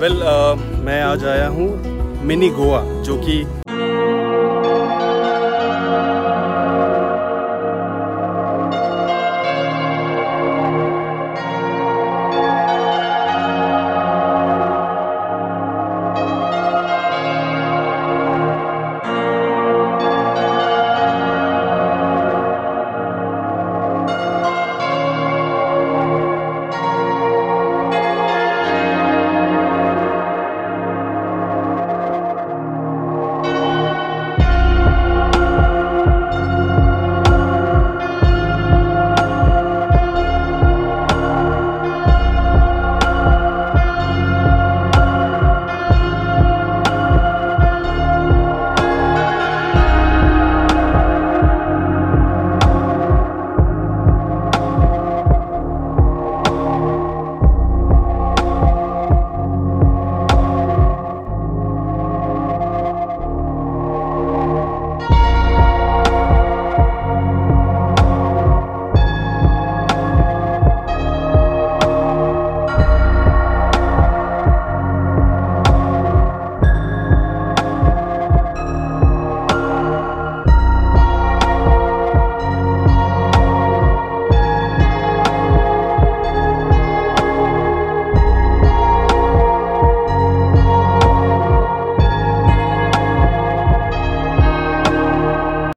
Well well, uh, मैं आज आया हूँ मिनी गोवा जो कि